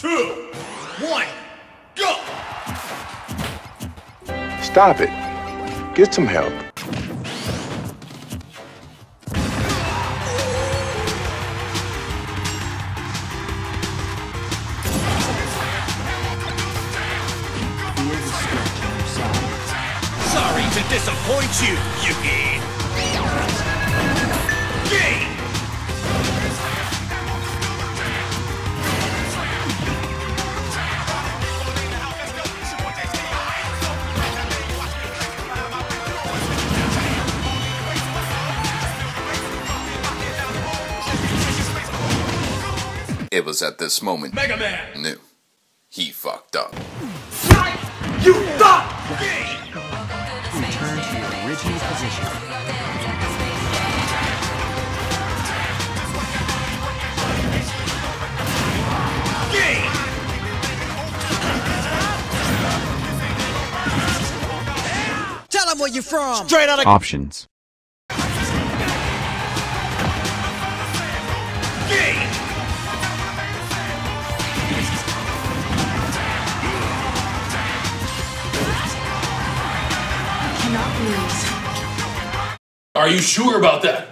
two, one, go! Stop it. Get some help. Sorry to disappoint you, Yugi. It was at this moment Mega Man! knew he fucked up. You thought! me. Return to your original position. Game! Tell them where you're from. Straight out of Options. Cannot lose. Are you sure about that?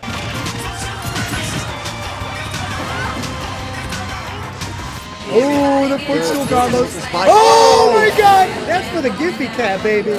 Oh, the footstool, Carlos. Oh my God! That's for the Giffy cat, baby.